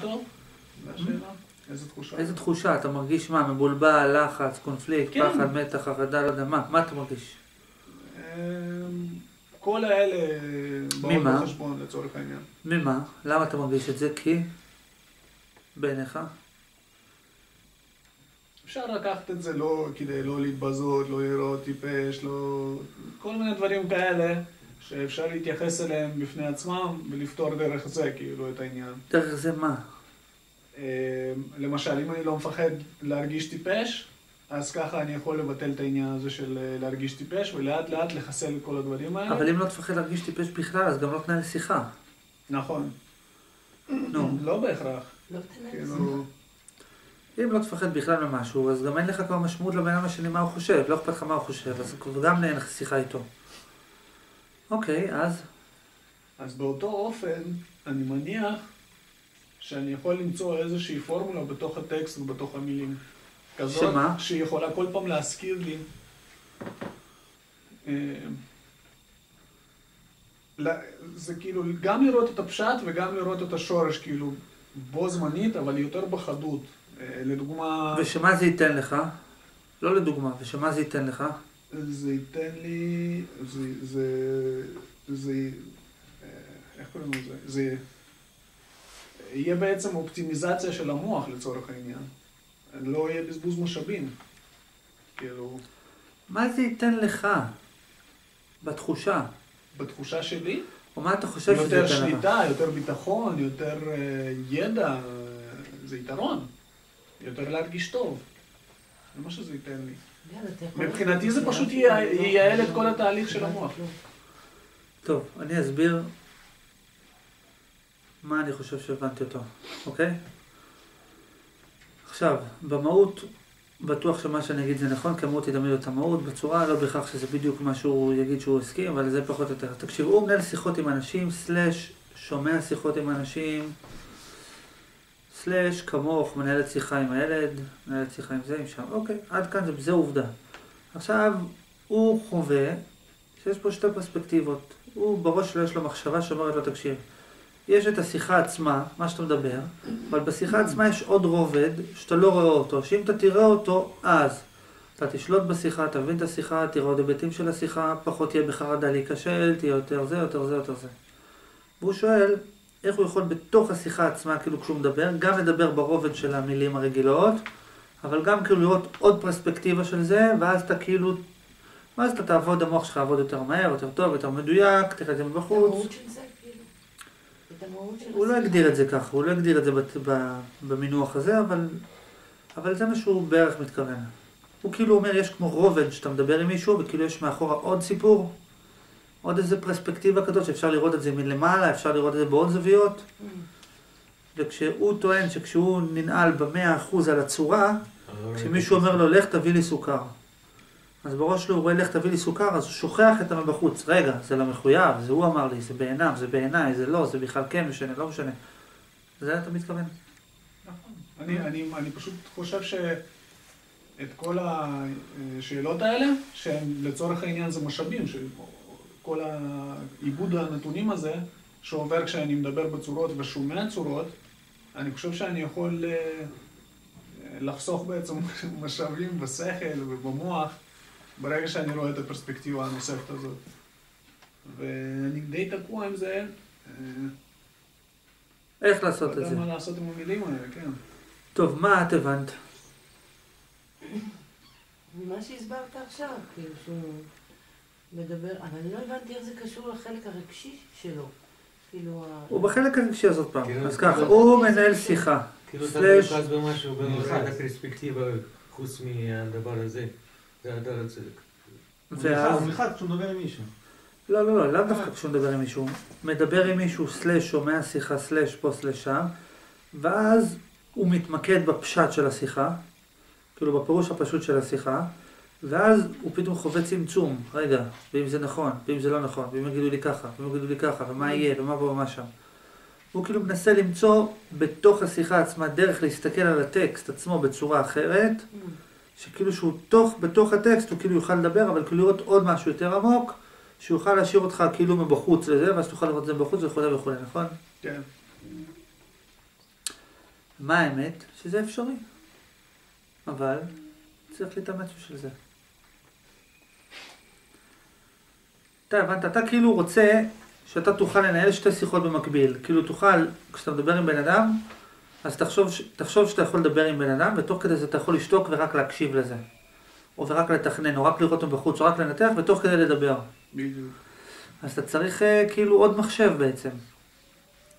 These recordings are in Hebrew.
טוב? איזה תחושה? איזה תחושה? אתה מרגיש מה? מבולבל, לחץ, קונפליקט, כן. פחד, מתח, חרדה, לא יודע, מה? מה אתה מרגיש? אמ, כל האלה באות ממה? בחשבון לצורך העניין. ממה? למה אתה מרגיש את זה? כי? בעיניך? אפשר לקחת את זה לא כדי לא להתבזות, לא לראות טיפש, לא... כל מיני דברים כאלה שאפשר להתייחס אליהם בפני עצמם ולפתור דרך זה כאילו את העניין. דרך זה מה? אמ, למשל, אם אני לא מפחד להרגיש טיפש, אז ככה אני יכול לבטל את העניין הזה של אה, להרגיש טיפש ולאט לאט לחסל את כל הדברים האלה. אבל אם לא תפחד להרגיש טיפש בכלל, אז גם לא תנהל שיחה. נכון. נו. לא בהכרח. לא תנהל שיחה. כאילו... אם לא תפחד בכלל ממשהו, אז גם אין לך כבר משמעות לבן אדם השני מה הוא חושב, לא אכפת לך מה הוא חושב, אז גם אין לך שיחה איתו. אוקיי, אז? אז באותו אופן, אני מניח שאני יכול למצוא איזושהי פורמולה בתוך הטקסט ובתוך המילים. כזאת שמה? שיכולה כל פעם להזכיר לי. אה, לא, זה כאילו גם לראות את הפשט וגם לראות את השורש, כאילו בו זמנית, אבל יותר בחדות. אה, לדוגמה, ושמה זה ייתן לך? לא לדוגמה, ושמה זה ייתן לך? זה ייתן לי, זה, זה, זה, אה, איך קוראים לזה? זה יהיה בעצם אופטימיזציה של המוח לצורך העניין. לא יהיה בזבוז משאבים. כאילו, מה זה ייתן לך? בתחושה. בתחושה שלי, או מה אתה חושב שזה יותר ייתן לך? שליטה, יותר ביטחון, יותר אה, ידע, זה יתרון. יותר להרגיש טוב. זה מה שזה ייתן לי. מבחינתי זה פשוט לא, ייעל את לא, כל לא, התהליך של המוח. טוב, אני אסביר מה אני חושב שהבנתי אותו, אוקיי? עכשיו, במהות, בטוח שמה שאני אגיד זה נכון, כי המהות היא תמיד אותה מהות, בצורה, לא בהכרח שזה בדיוק מה שהוא יגיד שהוא הסכים, אבל זה פחות או יותר. תקשיבו, הוא מנהל שיחות עם אנשים, סלאש, שומע שיחות עם אנשים, סלאש, כמוך, מנהלת שיחה עם הילד, מנהלת שיחה עם זה, עם שם, אוקיי, עד כאן זה, זה עובדה. עכשיו, הוא חווה שיש פה שתי פרספקטיבות. הוא בראש שלו יש לו מחשבה שאומרת לו, תקשיב, יש את השיחה עצמה, מה שאתה מדבר, אבל בשיחה עצמה יש עוד רובד שאתה לא רואה אותו, שאם אתה תראה אותו, אז אתה תשלוט בשיחה, תבין את השיחה, תראה עוד היבטים של השיחה, פחות תהיה בחרדה להיכשל, תהיה יותר זה, יותר זה, יותר זה. והוא שואל, איך הוא יכול בתוך השיחה עצמה, כאילו כשהוא מדבר, גם לדבר ברובד של המילים הרגילות, אבל גם כאילו לראות עוד פרספקטיבה של זה, ואז אתה כאילו ואז אתה תעבוד, המוח שלך יעבוד יותר מהר, יותר טוב, יותר מדויק, תראה את זה מבחוץ. כאילו. הוא לא. הגדיר את זה ככה, הוא לא הגדיר את זה במינוח הזה, אבל, אבל זה מה שהוא בערך מתכוון. הוא כאילו אומר, יש כמו רובד שאתה מדבר עם מישהו, וכאילו יש מאחורה עוד סיפור, עוד איזה פרספקטיבה כזאת, שאפשר לראות את זה מלמעלה, אפשר לראות את זה בעוד זוויות, Mm. וכשהוא טוען שכשהוא ננעל במאה אחוז על הצורה, כשמישהו אומר לו, לך תביא לי סוכר. אז בראש שלו הוא רואה, לך תביא לי סוכר, אז הוא שוכח את המבחוץ. רגע, זה לא מחויב, זה הוא אמר לי, זה בעיניו, זה בעיניי, זה לא, זה בכלל כן משנה, לא משנה. זה אתה מתכוון? נכון. אני, אני, אני פשוט חושב שאת כל השאלות האלה, שהן לצורך העניין זה משאבים, שכל העיבוד הנתונים הזה, שעובר כשאני מדבר בצורות ושומע צורות, אני חושב שאני יכול אה, לחסוך בעצם משאבים בשכל ובמוח, ברגע שאני רואה את הפרספקטיבה הנוספת הזאת. ואני די תקוע עם זה. אה, איך לא לעשות את יודע זה? מה לעשות עם המילים האלה, כן. טוב, מה את הבנת? מה שהסברת עכשיו, כאילו שהוא מדבר, אבל אני לא הבנתי איך זה קשור לחלק הרגשי שלו. כאילו, הוא בחלק הרגשי הזאת פעם. כאילו, אז ככה, כאילו- הוא מנהל שיחה. כאילו אתה מרוכז במשהו במיוחד הפרספקטיבה חוץ מהדבר הזה, זה הדר הצדק. ואז... הוא נלחץ כשהוא מדבר עם מישהו. לא, לא, לא, לאו דווקא כשהוא מדבר עם מישהו. מדבר עם מישהו, סלאש, שומע שיחה, סלאש, פה, סלאש שם, ואז הוא מתמקד בפשט של השיחה, כאילו בפירוש הפשוט של השיחה, ואז הוא פתאום חווה צמצום, רגע, ואם זה נכון, ואם זה לא נכון, ואם יגידו לי ככה, ואם יגידו לי ככה, ומה יהיה, ומה פה ומה שם. הוא כאילו מנסה למצוא בתוך השיחה עצמה דרך להסתכל על הטקסט עצמו בצורה אחרת. שכאילו שהוא תוך, בתוך הטקסט הוא כאילו יוכל לדבר, אבל כאילו לראות עוד משהו יותר עמוק, שיוכל להשאיר אותך כאילו מבחוץ לזה, ואז תוכל לראות את זה מבחוץ וכולי וכולי, נכון? כן. מה האמת? שזה אפשרי. אבל צריך להתאמץ בשביל זה. אתה הבנת, אתה כאילו רוצה שאתה תוכל לנהל שתי שיחות במקביל. כאילו תוכל, כשאתה מדבר עם בן אדם, אז תחשוב, תחשוב שאתה יכול לדבר עם בן אדם, ותוך כדי זה אתה יכול לשתוק ורק להקשיב לזה. או ורק לתכנן, או רק לראות אותו בחוץ, או רק לנתח, ותוך כדי לדבר. בדיוק. אז אתה צריך אה, כאילו עוד מחשב בעצם.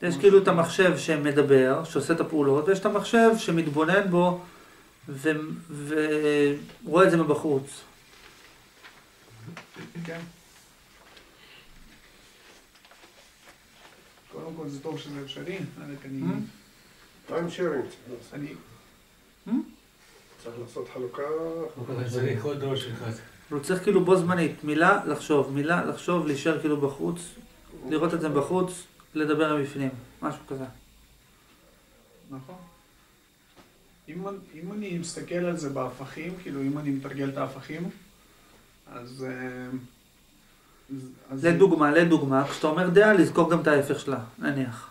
יש כאילו את המחשב שמדבר, שעושה את הפעולות, ויש את המחשב שמתבונן בו ו- ורואה את זה מבחוץ. כן. קודם כל זה טוב שזה אפשרי, רק אני... Mm. time sharing. צריך לעשות. אני... צריך לעשות חלוקה. צריך עוד ראש אחד. הוא צריך כאילו בו זמנית, מילה לחשוב, מילה לחשוב, להישאר כאילו בחוץ, לראות את זה בחוץ, לדבר מבפנים, משהו כזה. נכון. אם, אם אני מסתכל על זה בהפכים, כאילו אם אני מתרגל את ההפכים, אז... אה, אז- לדוגמה, לדוגמה, כשאתה אומר דעה, לזכור גם את ההפך שלה, נניח.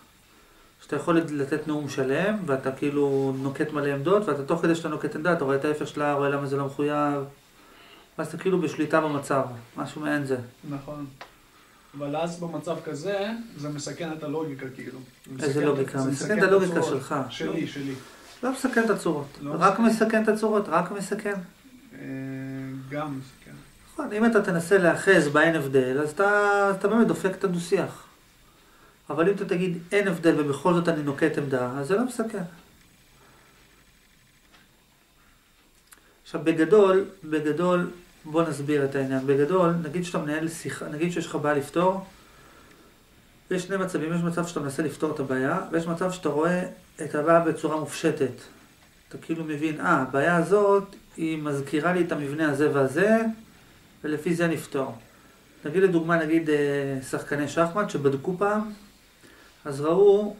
שאתה יכול לתת נאום שלם, ואתה כאילו נוקט מלא עמדות, ואתה תוך כדי שאתה נוקט עמדה, אתה רואה את ההפך שלה, רואה למה זה לא מחויב, ואז אתה כאילו בשליטה במצב, משהו מעין זה. נכון. אבל אז במצב כזה, זה מסכן את הלוגיקה כאילו. זה איזה לוגיקה? מסכן את הלוגיקה הצורות. שלך. שלי, שלי. לא מסכן את הצורות, לא רק מסכן. מסכן את הצורות, רק מסכן. אה, גם אם אתה תנסה להאחז באין הבדל, אז אתה, אתה באמת דופק את הדו-שיח. אבל אם אתה תגיד אין הבדל ובכל זאת אני נוקט עמדה, אז זה לא מסכן. עכשיו בגדול, בגדול, בוא נסביר את העניין. בגדול, נגיד שאתה מנהל שיחה, נגיד שיש לך בעיה לפתור, יש שני מצבים, יש מצב שאתה מנסה לפתור את הבעיה, ויש מצב שאתה רואה את הבעיה בצורה מופשטת. אתה כאילו מבין, אה, הבעיה הזאת, היא מזכירה לי את המבנה הזה והזה, ולפי זה נפתור. נגיד לדוגמה, נגיד אה, שחקני שחמט שבדקו פעם, אז ראו,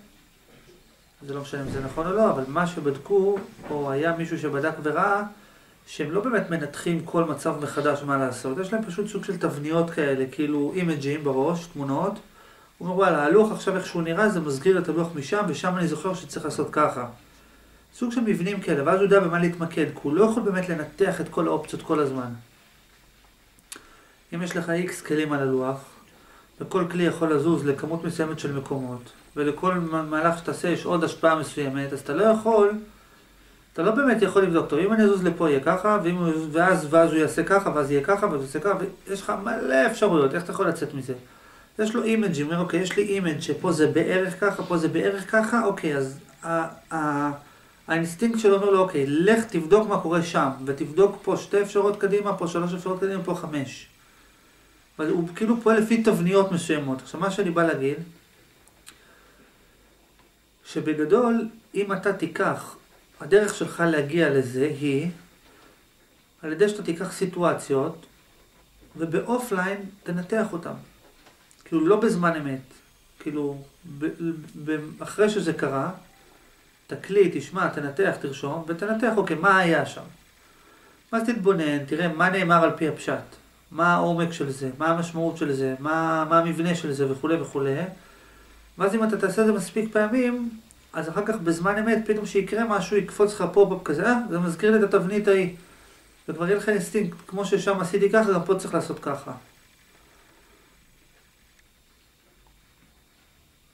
זה לא משנה אם זה נכון או לא, אבל מה שבדקו, או היה מישהו שבדק וראה, שהם לא באמת מנתחים כל מצב מחדש מה לעשות, יש להם פשוט סוג של תבניות כאלה, כאילו אימג'ים בראש, תמונות. הוא אומר, וואלה, הלוח עכשיו איך שהוא נראה, זה מזכיר את הלוח משם, ושם אני זוכר שצריך לעשות ככה. סוג של מבנים כאלה, ואז הוא יודע במה להתמקד, כי הוא לא יכול באמת לנתח את כל האופציות כל הזמן. אם יש לך איקס כלים על הלוח, וכל כלי יכול לזוז לכמות מסוימת של מקומות, ולכל מהלך שתעשה יש עוד השפעה מסוימת, אז אתה לא יכול, אתה לא באמת יכול לבדוק, טוב, אם אני אזוז לפה יהיה ככה, ואם הוא, ואז, ואז הוא יעשה ככה, ואז יהיה ככה, ואז הוא יעשה ככה, ויש לך מלא אפשרויות, איך אתה יכול לצאת מזה? יש לו image, אומר, אוקיי, יש לי image שפה זה בערך ככה, פה זה בערך ככה, אוקיי, אז האינסטינקט שלו אומר לו, אוקיי, לך תבדוק מה קורה שם, ותבדוק פה שתי אפשרות קדימה, פה שלוש אפשרות קדימה, פה חמש. אבל הוא כאילו פועל לפי תבניות מסוימות. עכשיו, מה שאני בא להגיד, שבגדול, אם אתה תיקח, הדרך שלך להגיע לזה היא על ידי שאתה תיקח סיטואציות, ובאופליין תנתח אותן. כאילו, לא בזמן אמת. כאילו, ב- ב- אחרי שזה קרה, תקליט, תשמע, תנתח, תרשום, ותנתח, אוקיי, מה היה שם? ואז תתבונן, תראה מה נאמר על פי הפשט. מה העומק של זה, מה המשמעות של זה, מה, מה המבנה של זה וכולי וכולי. ואז אם אתה תעשה את זה מספיק פעמים, אז אחר כך בזמן אמת, פתאום שיקרה משהו, יקפוץ לך pop-up כזה, אה, זה מזכיר לי את התבנית ההיא. וכבר יהיה לך אינסטינקט, כמו ששם עשיתי ככה, גם פה צריך לעשות ככה.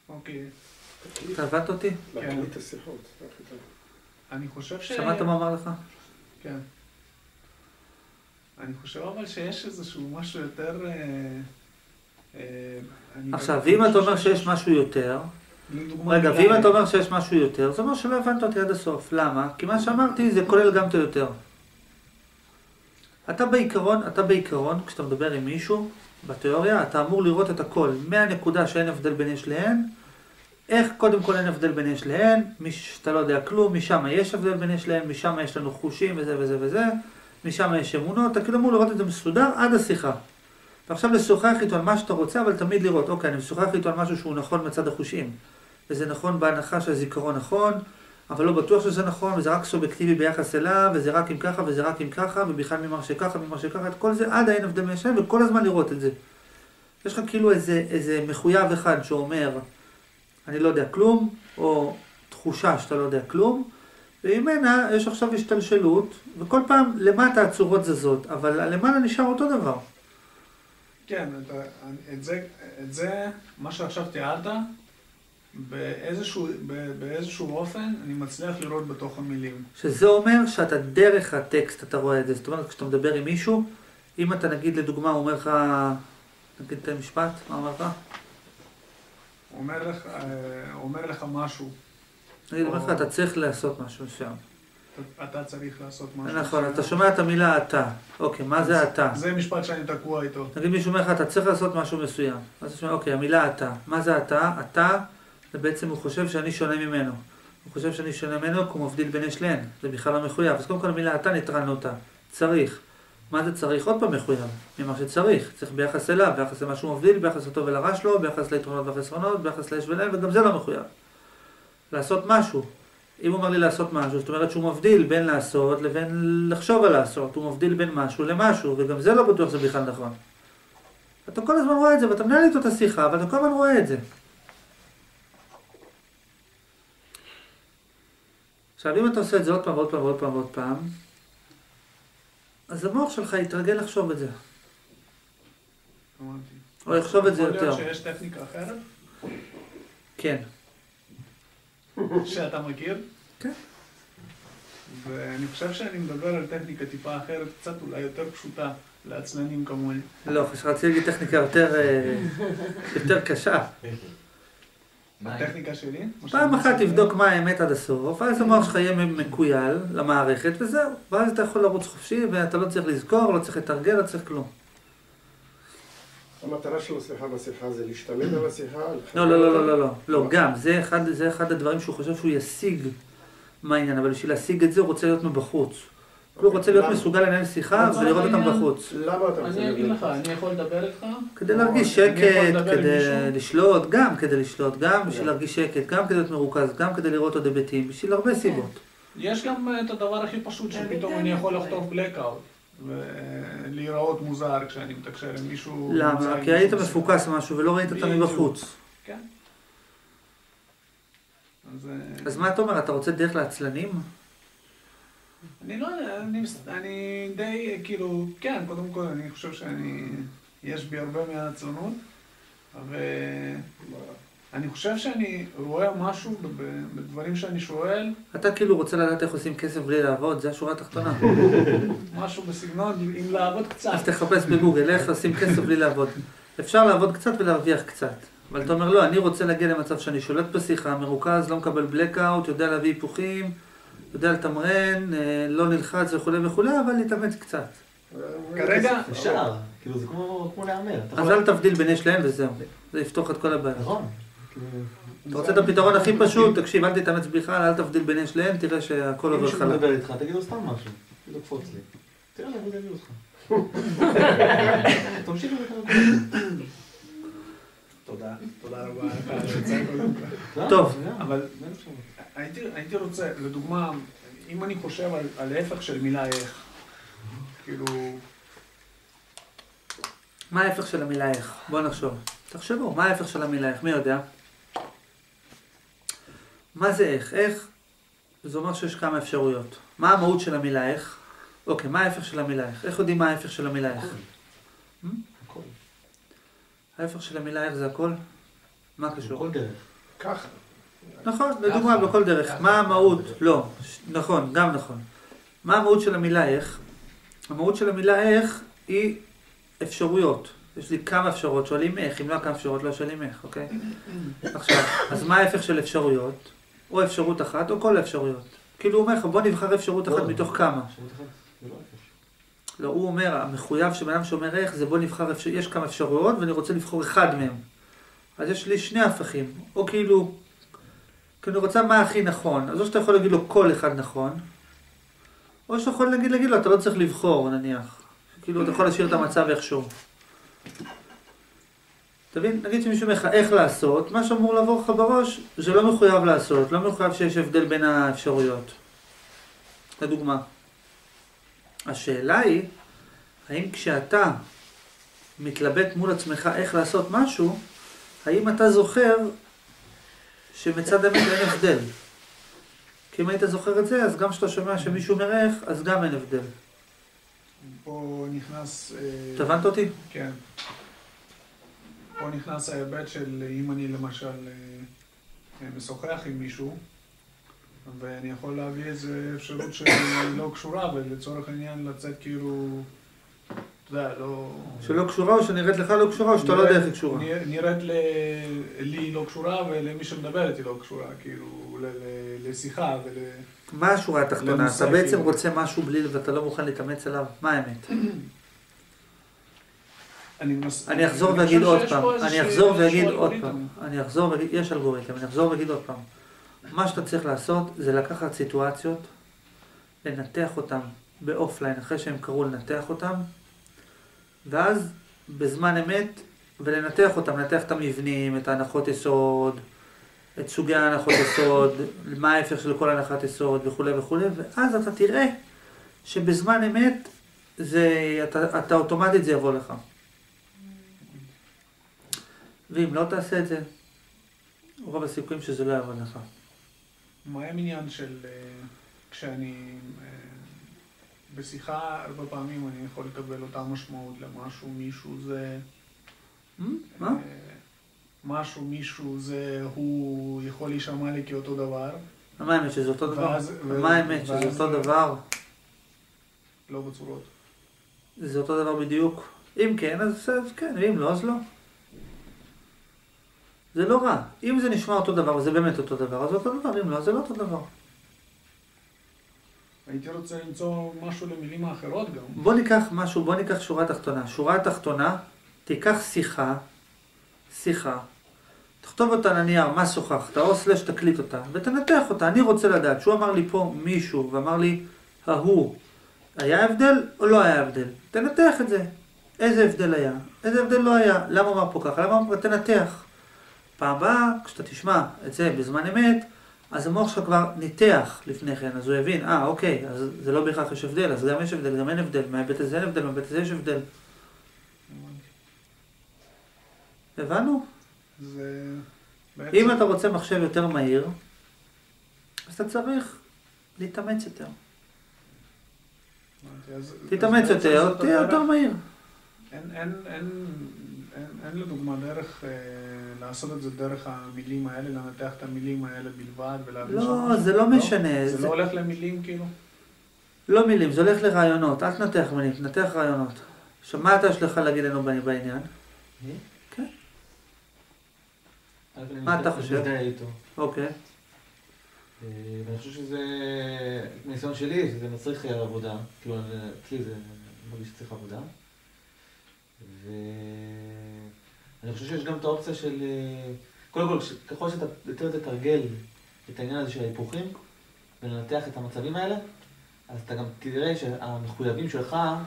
אוקיי. אתה הבנת אותי? להקליט את השיחות. איך אתה- אני חושב ש... שמעת מה אמר לך? כן. אני חושב אבל שיש איזשהו משהו יותר... אה, אה, אני עכשיו, ואם אתה אומר שיש משהו יותר, רגע, ואם אתה אומר שיש משהו יותר, זה אומר שלא הבנת אותי עד הסוף. למה? כי מה שאמרתי זה כולל גם את היותר. אתה בעיקרון, אתה בעיקרון, כשאתה מדבר עם מישהו, בתיאוריה, אתה אמור לראות את הכל, מהנקודה שאין הבדל בין יש להן, איך קודם כל אין הבדל בין יש להן, שאתה לא יודע כלום, משם יש הבדל בין יש להן, משם יש לנו חושים וזה וזה וזה, משם יש אמונות, אתה כאילו אמור לראות את זה מסודר עד השיחה. ועכשיו לשוחח איתו על מה שאתה רוצה, אבל תמיד לראות, אוקיי, אני משוחח איתו על משהו שהוא נכון מצד החושים. וזה נכון בהנחה שהזיכרון נכון, אבל לא בטוח שזה נכון, וזה רק סובייקטיבי ביחס אליו, וזה רק אם ככה, וזה רק אם ככה, ובכלל ממר שככה, ממר שככה, את כל זה עד הבדל בין השניים, וכל הזמן לראות את זה. יש לך כאילו איזה, איזה מחויב אחד שאומר, אני לא יודע כלום, או תחושה שאתה לא יודע כלום, וממנה יש עכשיו השתלשלות, וכל פעם למטה הצורות זזות, אבל הלמעלה נשאר אותו דבר. כן, את, את, זה, את זה, מה שעכשיו תיארת, באיזשהו, באיזשהו אופן אני מצליח לראות בתוך המילים. שזה אומר שאתה דרך הטקסט אתה רואה את זה. זאת אומרת, כשאתה מדבר עם מישהו, אם אתה נגיד לדוגמה, הוא אומר לך, נגיד את המשפט, מה אומר לך? הוא אומר לך, אה, אומר לך משהו, נגיד, הוא אומר לך, אתה צריך לעשות משהו מסוים. אתה, צריך לעשות משהו. נכון, מסוים. אתה שומע את המילה אתה. אוקיי, מה זה אתה? זה משפט שאני תקוע איתו. נגיד מישהו אומר לך, אתה צריך לעשות משהו מסוים. אז אתה שומע, אוקיי, המילה אתה. מה זה אתה? אתה, זה בעצם הוא חושב שאני שונה ממנו. הוא חושב שאני שונה ממנו כי הוא מבדיל בין יש. זה בכלל לא מחויב. אז קודם כל המילה אתה ניטרלנו אותה. צריך. מה זה צריך? עוד פעם מחויב. ממה שצריך. צריך ביחס אליו, ביחס למה שהוא מבדיל, ביחס לטוב ולרע שלו, ביחס ליתרונות והחסרונות, ביחס לאש ולאין, וגם זה לא מחויב. לעשות משהו. אם הוא אומר לי לעשות משהו, זאת אומרת שהוא מבדיל בין לעשות לבין לחשוב על לעשות. הוא מבדיל בין משהו למשהו, וגם זה לא בטוח שזה בכלל נכון. אתה כל הזמן רואה את זה, ואתה מנהל איתו את השיחה, אבל אתה כל הזמן רואה את זה. עכשיו, אם אתה עושה את זה עוד פעם ועוד פעם ועוד פעם ועוד פעם, אז המוח שלך יתרגל לחשוב את זה. או יחשוב את זה יכול להיות יותר. שיש טכניקה אחרת, כן. שאתה מכיר. כן. ואני חושב שאני מדבר על טכניקה טיפה אחרת, קצת אולי יותר פשוטה לעצלנים כמוני. לא, רציתי להגיד טכניקה יותר, אה, יותר קשה. הטכניקה שלי. מה פעם אחת תבדוק מה האמת עד הסוף, ואז המוח שלך יהיה מקוייל למערכת, וזהו. ואז אתה יכול לרוץ חופשי, ואתה לא צריך לזכור, לא צריך לתרגל, לא צריך כלום. המטרה שלו, סליחה, בשיחה זה להשתלט על השיחה? לא, לא, לא, לא, לא, לא, לא, גם, זה אחד, זה אחד הדברים שהוא חושב שהוא ישיג מה העניין, אבל בשביל להשיג את זה הוא רוצה להיות מבחוץ. הוא רוצה להיות למה? מסוגל לנהל שיחה ולראות אותם בחוץ. למה אתה רוצה אני אגיד לדבר? לך, אני יכול לדבר איתך. כדי להרגיש שקט, לדבר כדי לשלוט, גם כדי לשלוט, גם בשביל להרגיש שקט, גם כדי להיות מרוכז, גם כדי לראות עוד היבטים, בשביל הרבה סיבות. יש גם אה, את הדבר הכי פשוט, שפתאום את אני יכול. לכתוב blackout ולהיראות מוזר כשאני מתקשר עם מישהו. למה? כי היית מפוקס משהו ולא ראית אותם בדיוק. מבחוץ. כן. אז אה, אז מה אתה אומר, אתה רוצה דרך לעצלנים? אני לא יודע, אני, אני די, כאילו, כן, קודם כל אני חושב שאני, יש בי הרבה מהעצלנות, ואני חושב שאני רואה משהו בדברים שאני שואל, אתה כאילו רוצה לדעת איך עושים כסף בלי לעבוד, זה השורה התחתונה. משהו בסגנון, אם לעבוד קצת. אז תחפש בגוגל איך עושים כסף בלי לעבוד. אפשר לעבוד קצת ולהרוויח קצת. אבל אתה אומר, לא, אני רוצה להגיע למצב שאני שולט בשיחה, מרוכז, לא מקבל blackout, יודע להביא היפוכים, יודע לתמרן, אה, לא נלחץ וכולי וכולי, אבל להתאמץ קצת. כרגע, אפשר, כאילו זה כמו כמו להמר. אז אל תבדיל בין יש להם וזהו. זה יפתור לך את כל הבעיה. נכון. אתה רוצה את הפתרון הכי פשוט, תקשיב, אל תתאמץ בכלל, אל תבדיל בין יש להם, תראה שהכל אם עובר מישהו חלק. מדבר איתך, תגיד לו סתם משהו. כאילו קפוץ לי. תראה לאן הוא יביא אותך. תמשיך לדבר. תודה, תודה רבה. טוב, אבל הייתי, רוצה, לדוגמה, אם אני חושב על, על ההפך של מילה איך, כאילו, מה ההפך של המילה איך? בואו נחשוב. תחשבו, מה ההפך של המילה איך? מי יודע? מה זה איך? איך זה אומר שיש כמה אפשרויות. מה המהות של המילה איך? אוקיי, מה ההפך של המילה איך? איך יודעים מה ההפך של המילה איך? הכל. ההפך של המילה איך זה הכל? מה קשור? כל דרך. ככה. נכון, לדוגמה, בכל דרך. מה המהות? לא, נכון, גם נכון. מה המהות של המילה איך? המהות של המילה איך היא אפשרויות. יש לי כמה אפשרויות, שואלים איך, אם לא כמה אפשרויות, לא שואלים איך, אוקיי? עכשיו, אז מה ההפך של אפשרויות? או אפשרות אחת, או כל האפשרויות. כאילו הוא אומר לך, בוא נבחר אפשרות אחת לא. מתוך כמה. אחת, זה לא ההפך. לא, הוא אומר, המחויב של אדם שאומר איך, זה בוא נבחר, אפשר... יש כמה אפשרויות ואני רוצה לבחור אחד מהם. אז יש לי שני הפכים, או כאילו, כי אני רוצה מה הכי נכון, אז או שאתה יכול להגיד לו כל אחד נכון, או שאתה יכול להגיד, להגיד לו, אתה לא צריך לבחור נניח. כאילו, אתה יכול להשאיר את המצב איכשהו. אתה מבין? נגיד שמישהו אומר לך איך לעשות, מה שאמור לעבור לך בראש, זה לא מחויב לעשות, לא מחויב שיש הבדל בין האפשרויות. לדוגמה. השאלה היא, האם כשאתה מתלבט מול עצמך איך לעשות משהו, האם אתה זוכר שמצד אמת אין הבדל? כי אם היית זוכר את זה, אז גם כשאתה שומע שמישהו מרך, אז גם אין הבדל. פה נכנס... אה, אתה הבנת אותי? כן. פה נכנס ההיבט של אם אני למשל אה, אה, משוחח עם מישהו, ואני יכול להביא איזו אפשרות שהיא לא קשורה, ולצורך העניין לצאת כאילו, אתה יודע, לא... שלא קשורה או שנראית לך לא קשורה או שאתה לא יודע איך היא קשורה. נראית ל- לי לא קשורה ולמי שמדבר איתי לא קשורה, כאילו, ל- לשיחה ול... מה השורה התחתונה? אתה בעצם כאילו. רוצה משהו בלי ואתה לא מוכן להתאמץ עליו? מה האמת? אני אחזור ואגיד עוד פעם, אני אחזור ואגיד עוד. פעם, אני אחזור ואגיד, יש אלגוריתם, אני אחזור ואגיד עוד פעם. מה שאתה צריך לעשות זה לקחת סיטואציות, לנתח אותן באופליין, אחרי שהם קראו לנתח אותן, ואז בזמן אמת, ולנתח אותם, לנתח את המבנים, את ההנחות יסוד, את סוגי ההנחות יסוד, מה ההפך של כל הנחת יסוד וכולי וכולי, ואז אתה תראה שבזמן אמת, זה, אתה, אתה אוטומטית זה יבוא לך. ואם לא תעשה את זה, רוב הסיכויים שזה לא יעבוד לך. מה העניין של אה, כשאני אה, בשיחה, הרבה פעמים אני יכול לקבל אותה משמעות למשהו, מישהו זה... מה? אה, משהו, מישהו זה, הוא יכול להישמע לי כאותו דבר, מה האמת שזה אותו דבר? מה האמת שזה אותו דבר? לא בצורות. זה אותו דבר בדיוק. אם כן, אז כן, ואם לא, אז לא. זה לא רע. אם זה נשמע אותו דבר וזה באמת אותו דבר, אז אותו דבר, אם לא, זה לא אותו דבר. הייתי רוצה למצוא משהו למילים האחרות גם. בוא ניקח משהו, בוא ניקח שורה תחתונה. שורה תחתונה, תיקח שיחה, שיחה, תכתוב אותה על הנייר, מה שוחחת, או סלש תקליט אותה, ותנתח אותה. אני רוצה לדעת, שהוא אמר לי פה מישהו, ואמר לי, ההוא, היה הבדל או לא היה הבדל? תנתח את זה. איזה הבדל היה? איזה הבדל לא היה? למה אמר פה ככה? למה אמר פה? תנתח. פעם הבאה, כשאתה תשמע את זה בזמן אמת, אז המוח שלך כבר ניתח לפני כן, אז הוא יבין, אה, אוקיי, אז זה לא בהכרח יש הבדל, אז גם יש הבדל, גם אין הבדל, מההיבט הזה אין הבדל, מההיבט הזה יש הבדל. הבנו? זה. אם אתה רוצה מחשב יותר מהיר, אז אתה צריך להתאמץ יותר. אז- תתאמץ יותר, תהיה יותר מהיר. אין, אין, אין, אין, אין לדוגמה דרך אה, לעשות את זה דרך המילים האלה, לנתח את המילים האלה בלבד ולהבין לא? זה לא משנה. זה זה- לא הולך למילים כאילו? לא מילים, זה הולך לרעיונות, אל תנתח מילים, תנתח רעיונות. עכשיו, מה אתה יש לך להגיד לנו בעניין? מי? כן. מה אתה חושב? אוקיי. אה, ואני חושב שזה, מניסיון שלי, שזה מצריך אה, עבודה. כאילו, אצלי זה מרגיש שצריך עבודה. ואני חושב שיש גם את האופציה של... אה, קודם כל, ככל שאתה יותר תתרגל את העניין הזה של ההיפוכים, ולנתח את המצבים האלה, אז אתה גם תראה שהמחויבים שלך הם,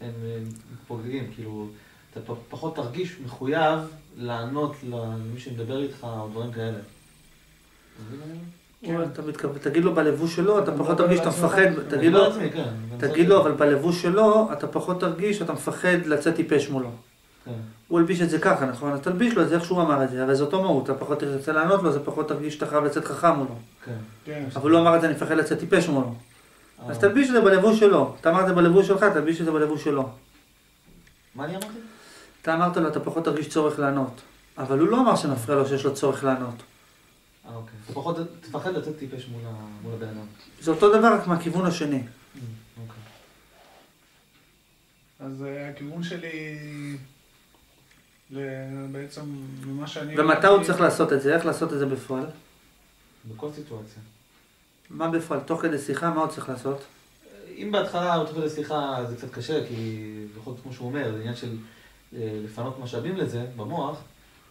הם אה, מתפוגגים. כאילו, אתה פחות תרגיש מחויב לענות למי שמדבר איתך או דברים כאלה. אתה אני? הוא- אתה מתכוון, תגיד לו בלבוש שלו, אתה פחות תרגיש שאתה? מפחד, אני תגיד אני לו, כן. אני תגיד לו, אבל בלבוש שלו, אתה פחות תרגיש שאתה מפחד לצאת טיפש מולו. כן. הוא הלביש את זה ככה, נכון? אז תלביש לו את זה איך שהוא אמר את זה, הרי זה אותו מהות, אתה פחות תרצה לענות לו, זה פחות תרגיש שאתה חייב לצאת חכם מולו. כן. כן. אבל הוא אמר את זה, אני מפחד לצאת טיפש מולו. אז אה, תלביש את זה בלבוש שלו. אתה אמרת את זה בלבוש שלך, תלביש את זה בלבוש שלו. מה אני אמרתי? אתה אמרת לו, אתה פחות תרגיש צורך לענות. אבל הוא לא אמר שמפריע לו שיש לו צורך לענות. אה, אוקיי. פחות תפחד לצאת טיפש מול הבן אדם. זה אותו דבר, רק מהכיוון השני. אוקיי. אז אה, הכיוון שלי, בעצם, ממה שאני... ומתי הוא צריך לעשות את זה? איך לעשות את זה בפועל? בכל סיטואציה. מה בפועל? תוך כדי שיחה, מה עוד צריך לעשות? אם בהתחלה, או תוך כדי שיחה, זה קצת קשה, כי בכל זאת, כמו שהוא אומר, זה עניין של אה, לפנות משאבים לזה במוח,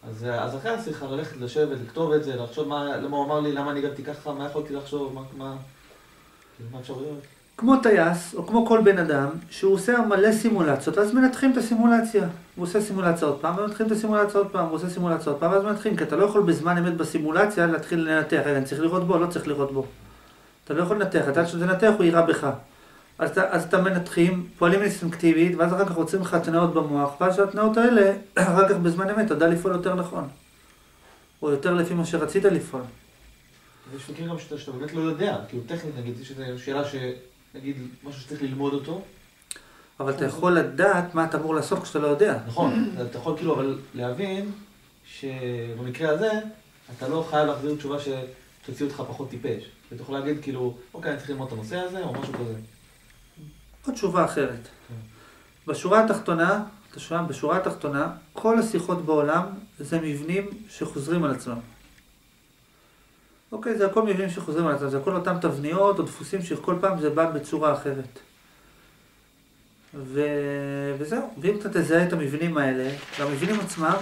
אז, אה, אז אחרי השיחה ללכת לשבת, לכתוב את זה, לחשוב מה, למה הוא אמר לי, למה אני הגבתי ככה, מה יכולתי לחשוב, מה, מה, כאילו, מה האפשרויות. כמו טייס, או כמו כל בן אדם, שהוא עושה מלא סימולציות, אז מנתחים את הסימולציה. הוא עושה סימולציה עוד פעם, ומנתחים את הסימולציה עוד פעם, הוא עושה סימולציה עוד פעם, ואז מנתחים, כי אתה לא יכול בזמן אמת בסימולציה להתחיל לנתח, אני צריך לראות בו, לא צריך לראות בו. אתה לא יכול לנתח, אתה שתנתח הוא יירה בך. אז אתה, אז אתה מנתחים, פועלים אינסטינקטיבית, ואז אחר כך רוצים לך התנאות במוח, ואז שהתנאות האלה, אחר כך בזמן אמת, אתה יודע לפעול יותר נכון. או יותר לפי מה שרצית לפעול. ויש מקרים גם שאתה, שאתה באמת לא יודע, כאילו טכנית נגיד, יש איזו שאלה שנגיד משהו שצריך ללמוד אותו, אבל אתה יכול לדעת מה אתה אמור לעשות כשאתה לא יודע. נכון, אתה יכול כאילו אבל להבין שבמקרה הזה אתה לא חייב להחזיר תשובה שתוציא אותך פחות טיפש. אתה יכול להגיד כאילו, אוקיי, אני צריך ללמוד את הנושא הזה, או משהו כזה. או תשובה אחרת. בשורה התחתונה, אתה שומע, בשורה התחתונה, כל השיחות בעולם זה מבנים שחוזרים על עצמם. אוקיי, זה הכל מבנים שחוזרים על עצמם, זה הכל אותם תבניות או דפוסים שכל פעם זה בא בצורה אחרת. ו... וזהו, ואם אתה תזהה את המבנים האלה, והמבנים עצמם,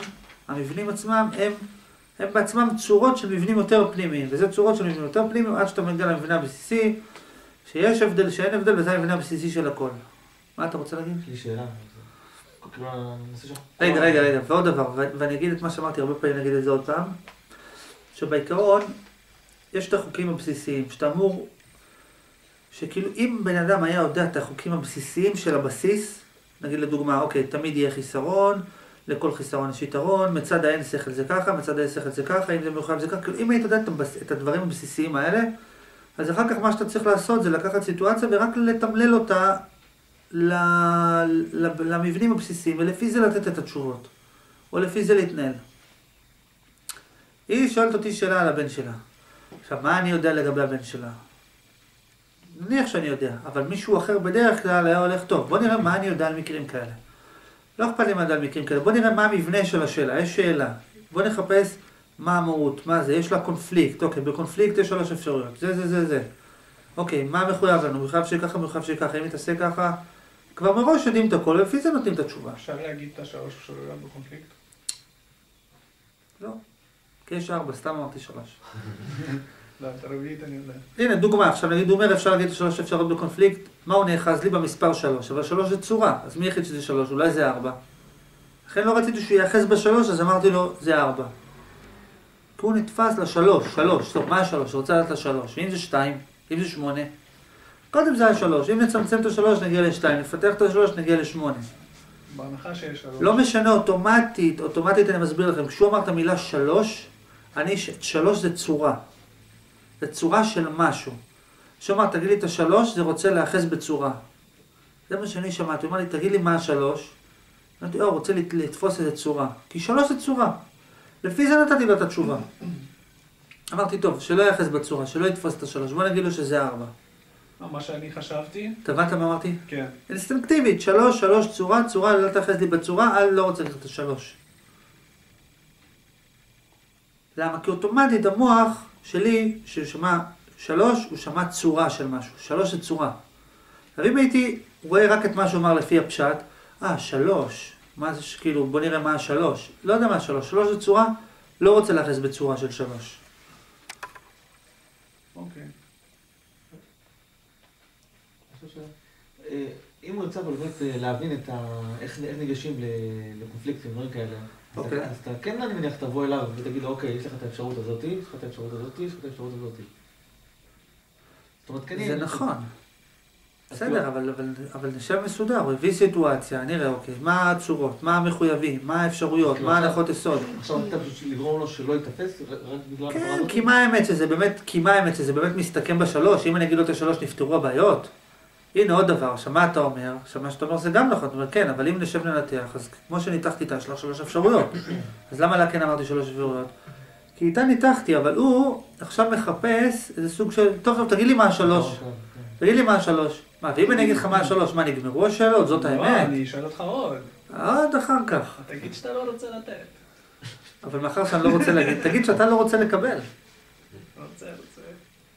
המבנים עצמם הם, הם בעצמם צורות של מבנים יותר פנימיים, וזה צורות של מבנים יותר פנימיים עד שאתה מגיע למבנה הבסיסי, שיש הבדל, שאין הבדל, וזה המבנה הבסיסי של הכל. מה אתה רוצה להגיד? יש לי שאלה. כאילו. רגע, רגע, רגע, ועוד דבר, ואני אגיד את מה שאמרתי הרבה פעמים, נגיד את זה עוד פעם, שבעיקרון, יש את החוקים הבסיסיים, שאתה אמור, שכאילו אם בן אדם היה יודע את החוקים הבסיסיים של הבסיס, נגיד לדוגמה, אוקיי, תמיד יהיה חיסרון, לכל חיסרון יש יתרון, מצד האין שכל זה ככה, מצד האין שכל זה ככה, אם זה מחויב זה ככה, כאילו אם היית יודע את, הדברים הבסיסיים האלה, אז אחר כך מה שאתה צריך לעשות זה לקחת סיטואציה ורק לתמלל אותה למבנים הבסיסיים, ולפי זה לתת את התשובות, או לפי זה להתנהל. היא שואלת אותי שאלה על הבן שלה. עכשיו, מה אני יודע לגבי הבן שלה? נניח שאני יודע, אבל מישהו אחר בדרך כלל היה הולך טוב. בוא נראה מה אני יודע על מקרים כאלה. לא אכפת לי מה יודע על מקרים כאלה, בוא נראה מה המבנה של השאלה, יש שאלה. בוא נחפש מה המהות, מה זה, יש לה קונפליקט, אוקיי, בקונפליקט יש שלוש אפשרויות, זה, זה, זה, זה. אוקיי, מה מחויב לנו? מחויב שככה, מחויב שככה, אם נתעשה ככה, כבר מראש יודעים את הכל, ולפי זה נותנים את התשובה. אפשר להגיד את השלוש אפשרויות בקונפליקט? לא. כי יש ארבע, סתם אמרתי שלוש. לא. הנה, דוגמה, עכשיו נגיד, הוא אומר אפשר להגיד שלוש אפשרויות בקונפליקט, מה הוא נאחז לי במספר שלוש, אבל שלוש זה צורה, אז מי החליט שזה שלוש? אולי זה ארבע. לכן לא רציתי שהוא ייאחז בשלוש, אז אמרתי לו, זה ארבע. כי הוא נתפס לשלוש, שלוש, טוב, מה השלוש? הוא רוצה לדעת לשלוש, ואם זה שתיים, אם זה שמונה, קודם זה היה שלוש, אם נצמצם את השלוש נגיע לשתיים, נפתח את השלוש נגיע לשמונה. בהנחה שיש שלוש. לא משנה, אוטומטית, אוטומטית אני מסביר לכם, כשהוא אמר את המילה שלוש, אני, שלוש זה צורה. זה צורה של משהו. כשהוא אמר, תגיד לי את השלוש, זה רוצה להיאחז בצורה. זה מה שאני שמעתי, הוא אמר לי, תגיד לי מה השלוש. אמרתי, או, רוצה לת- לתפוס איזה צורה. כי שלוש זה צורה. לפי זה נתתי לו את התשובה. אמרתי, טוב, שלא יאחז בצורה, שלא יתפוס את השלוש, בוא נגיד לו שזה ארבע. מה שאני חשבתי, הבנת מה אמרתי? כן. אינסטינקטיבית, שלוש, שלוש, צורה, צורה, לא תאחז לי בצורה, אל לא רוצה ללכת את השלוש. למה? כי אוטומטית המוח שלי, ששמע שלוש, הוא שמע צורה של משהו. שלוש זה צורה. אבל אם הייתי רואה רק את מה שהוא אמר לפי הפשט, אה, שלוש, מה זה, ש- כאילו, בוא נראה מה השלוש. לא יודע מה השלוש, שלוש זה צורה, לא רוצה לאחז בצורה של שלוש. אוקיי. אה, אם הוא ירצה אבל באמת אה, להבין את ה... איך איך ניגשים לקונפליקטים, דברים כאלה, אז אוקיי. אז אתה כן, אני מניח, תבוא אליו ותגיד לו, אוקיי, יש לך את האפשרות הזאתי, יש לך את האפשרות הזאתי, יש לך את האפשרות הזאתי. זאת אומרת, כן... זה יהיה- נכון. בסדר, כאילו- אבל, אבל, אבל נשב מסודר, הוא הביא סיטואציה, נראה, אוקיי, מה הצורות, מה המחויבים, מה האפשרויות, כאילו מה הנחות יסוד. עכשיו אתה פשוט לגרום לו שלא ייתפס, רק בגלל כן, הזאת? כי מה האמת שזה באמת, כי מה האמת שזה באמת מסתכם בשלוש, אם אני אגיד לו את השלוש נפתרו הבעיות. הנה עוד דבר, עכשיו מה אתה אומר? עכשיו מה שאתה אומר זה גם נכון, אתה אומר כן, אבל אם נשב לנתח, אז כמו שניתחתי איתה, יש לך שלוש אפשרויות. אז למה לה כן אמרתי שלוש אפשרויות? כי איתה ניתחתי, אבל הוא עכשיו מחפש איזה סוג של, טוב, טוב, תגיד לי מה השלוש. כן, כן. תגיד לי מה השלוש. מה, ואם אני אגיד לך מה השלוש, מה, נגמרו השאלות? זאת לא, האמת. אני אשאל אותך עוד. עוד אחר כך. תגיד שאתה לא רוצה לתת. אבל מאחר שאני לא רוצה להגיד, תגיד שאתה לא רוצה לקבל. לא רוצה, רוצה.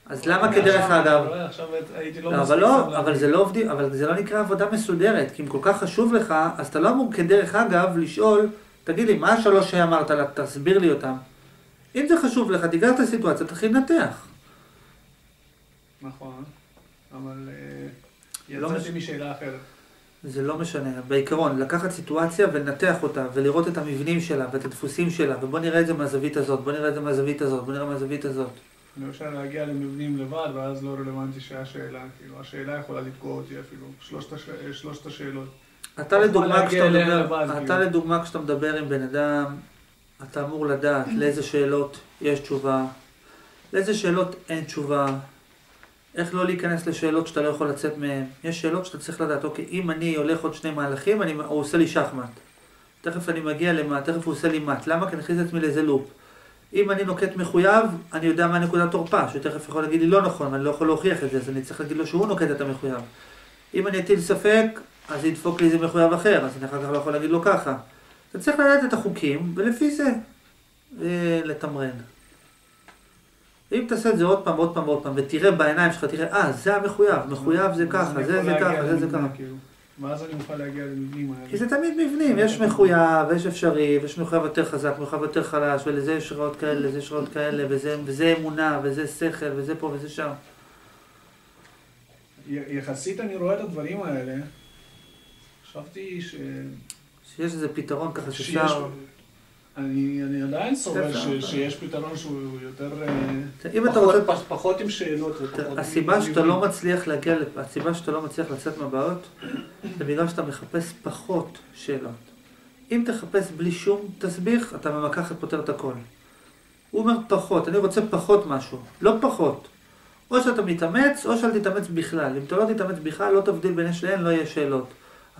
אז למה כדרך אגב? לא, עכשיו הייתי לא אבל לא. אבל זה לא עובדים, אבל זה לא נקרא עבודה מסודרת, כי אם כל כך חשוב לך, אז אתה לא אמור כדרך אגב לשאול, תגיד לי, מה השלוש שאמרת לה, תסביר לי אותם. אם זה חשוב לך, תיגע את הסיטואציה, תתחיל לנתח. נכון, אבל אה, לא יצאתי משאלה אחרת. זה לא משנה, בעיקרון, לקחת סיטואציה ולנתח אותה, ולראות את המבנים שלה, ואת הדפוסים שלה, ובוא נראה את זה מהזווית הזאת, בוא נראה את זה מהזווית הזאת, בוא נראה מהזווית הזאת. אפשר להגיע למבנים לבד, ואז לא רלוונטי שהשאלה, כאילו, השאלה יכולה לתקוע אותי אפילו, שלושת הש- שלושת השאלות. אתה לדוגמה, כשאתה מדבר, לבד, אתה כאילו. לדוגמה, כשאתה מדבר עם בן אדם, אתה אמור לדעת לאיזה שאלות יש תשובה, לאיזה שאלות אין תשובה, איך לא להיכנס לשאלות שאתה לא יכול לצאת מהן. יש שאלות שאתה צריך לדעת, אוקיי, אם אני הולך עוד שני מהלכים, אני, הוא עושה לי שחמט. תכף אני מגיע למה, תכף הוא עושה לי מט. למה? כי אני אכניס את עצמי לאיזה לופ. אם אני נוקט מחויב, אני יודע מה נקודת תורפה, שהוא תכף יכול להגיד לי לא נכון, ואני לא יכול להוכיח את זה, אז אני צריך להגיד לו שהוא נוקט את המחויב. אם אני אטיל ספק, אז ידפוק לי איזה מחויב אחר, אז אני אחר כך לא יכול להגיד לו ככה. אתה צריך לדעת את החוקים, ולפי זה אה, לתמרן. אם תעשה את זה עוד פעם, עוד פעם, עוד פעם, ותראה בעיניים שלך, תראה, אה, זה המחויב, מחויב זה ככה, זה זה ככה, זה זה ככה. ואז אני אוכל להגיע למבנים האלה. כי זה תמיד מבנים, יש מחויב, ויש אפשרי, ויש מחויב יותר חזק, מחויב יותר חלש, ולזה יש רעות כאלה, לזה יש רעות כאלה, וזה, וזה אמונה, וזה שכל, וזה פה וזה שם. יחסית אני רואה את הדברים האלה, חשבתי ש... שיש איזה פתרון ככה שיש... אני, אני עדיין סובר אפשר. ש, שיש פתרון שהוא יותר... אה, אם אתה פחות, רוצה... פח- פחות עם שאלות ופחות... הסיבה שאתה. לא מצליח להגיע, הסיבה שאתה לא מצליח לצאת מהבעיות, זה בגלל שאתה מחפש פחות שאלות. אם תחפש בלי שום תסביך, אתה במכה פותר את הכל. הוא אומר פחות, אני רוצה פחות משהו, לא פחות. או שאתה מתאמץ, או שאל תתאמץ בכלל. אם אתה לא תתאמץ בכלל, לא תבדיל בין יש לאין, לא יהיה שאלות.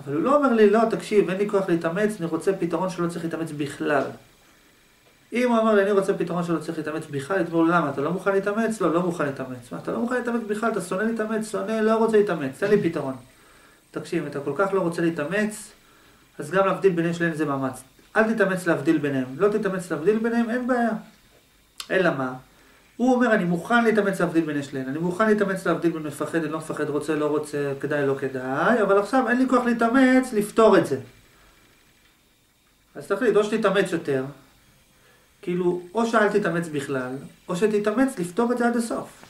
אבל הוא לא אומר לי, לא, תקשיב, אין לי כוח להתאמץ, אני רוצה פתרון שלא צריך להתאמץ בכלל. אם הוא אמר לי, אני רוצה פתרון שלא צריך להתאמץ בכלל, הייתי אומר למה, אתה לא מוכן להתאמץ? לא, לא מוכן להתאמץ. מה, אתה לא מוכן להתאמץ בכלל, אתה שונא להתאמץ, שונא, לא רוצה להתאמץ, תן לי פתרון. תקשיב, אתה כל כך לא רוצה להתאמץ, אז גם להבדיל ביניהם שלהם זה מאמץ. אל תתאמץ להבדיל ביניהם. לא תתאמץ להבדיל ביניהם, אין בעיה. אלא מה? הוא אומר, אני מוכן להתאמץ להבדיל בין יש להן. אני מוכן להתאמץ להבדיל בין מפחד, אני לא מפחד, רוצה, לא רוצה, כדאי, לא כדאי, אבל עכשיו אין לי כוח להתאמץ לפתור את זה. אז תחליט, או שתתאמץ יותר, כאילו, או שאל תתאמץ בכלל, או שתתאמץ לפתור את זה עד הסוף.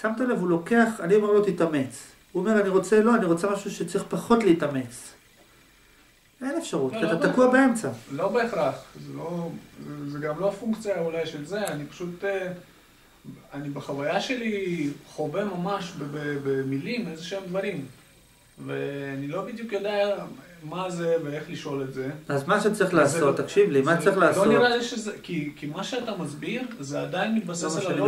שמת לב, הוא לוקח, אני אומר לו תתאמץ. הוא אומר, אני רוצה, לא, אני רוצה משהו שצריך פחות להתאמץ. אין אפשרות, לא, כי לא אתה בהכרח. תקוע באמצע. לא בהכרח, זה, לא, זה, זה גם לא פונקציה אולי של זה, אני פשוט, אה, אני בחוויה שלי חווה ממש במילים איזה שהם דברים. ואני לא בדיוק יודע מה זה ואיך לשאול את זה. אז מה שצריך לעשות, לא- תקשיב לי, מה צריך לעשות? לא נראה לי שזה, כי, כי מה שאתה מסביר, זה עדיין מתבסס לא על